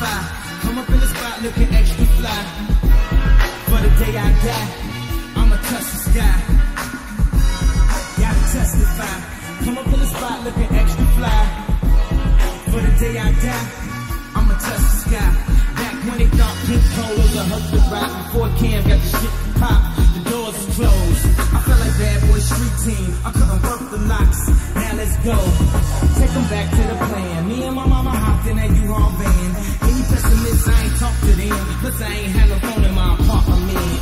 testify. Come up in the spot looking extra fly. For the day I die, I'ma touch the sky. Gotta testify. Come up in the spot looking extra fly. For the day I die, I'ma touch the sky. Back when it thought Pink Polos I hurt the Roc before Cam got the shit pop. The doors was closed. I felt like bad boy street team. I couldn't work the locks. Now let's go. Take 'em back to the plan. Me and my mama hopped in that U-Haul van. Pessimists, I ain't talk to them. Plus I ain't had no phone in my apartment.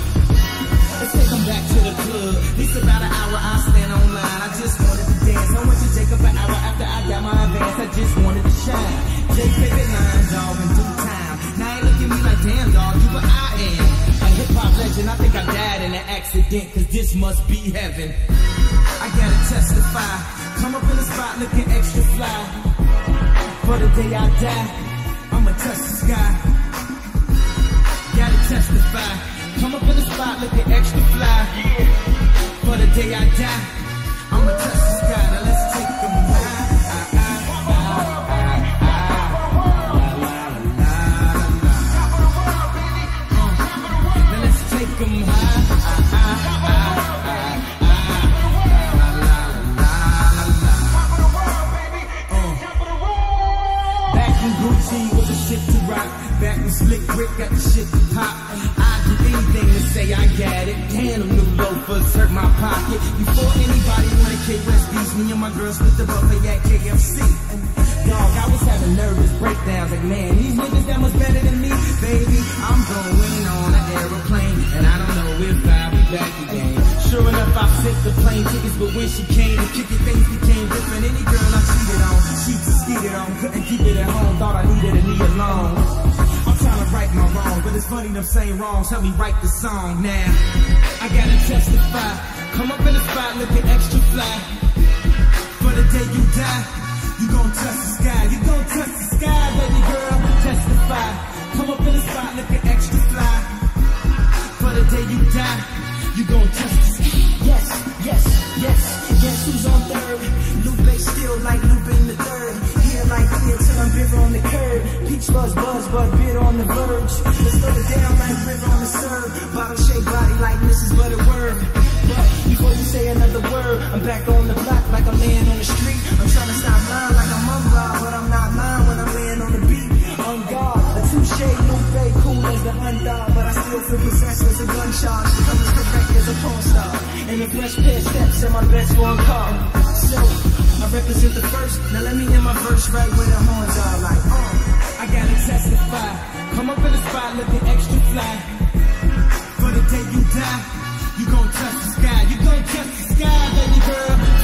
Let's take 'em back to the club. Least about an hour I stand online. I just wanted to dance. I went to Jacob an hour after I got my advance. I just wanted to shine. Jay favorite line, dog, in due time. Now ain't look at me like damn dog, you what I am. A hip hop legend. I think I died in an accident, cause this must be heaven. I gotta testify. Come up in the spot looking extra fly. For the day I die, touch the sky. Gotta testify. Come up in the spot looking extra fly. For the day I die, I'ma touch the sky. Now let's take them high. Take them Back pop. I'd do anything to say I got it. Damn, them new loafers hurt my pocket. Before anybody wanted K West beats, me and my girl split the buffet at KFC. Dog, I was having nervous breakdowns. Like, man, these niggas that much better than me. Baby, I'm going on an aeroplane. And I don't know if I'll be back again. Sure enough, I sent the plane tickets, but when she came to kick it, things became funny them same wrongs help me write the song now. I gotta testify. Come up in the spot looking extra fly. For the day you die, you gon' touch the sky. You gon' touch the sky, baby girl. Testify. Come up in the spot looking extra fly. For the day you die, you gon' touch the sky. Yes, yes, yes. Guess who's on third? Lupe still like Lupin the third. Here like here till I'm bitter on the curb. Peach buzz buzz, but bitter on the verge. Down like river on the serve. Bottle shaped body like Mrs. Butterworth. But before you say another word, I'm back on the block like I'm laying on the street. I'm trying to stop lying like I'm unrobbed, but I'm not lying when I'm laying on the beat. On guard, a touche, Lupe, cool as the undog, but I still feel possessed as a gunshot. She comes correct as a porn star. And a fresh pair steps in my best one car. So, I represent the first. Now let me hear my verse right where the horns are gotta testify. Come up in the spot looking extra fly. For the day you die, you gon' touch the sky. You gon' touch the sky, baby girl.